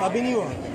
Abiniwan.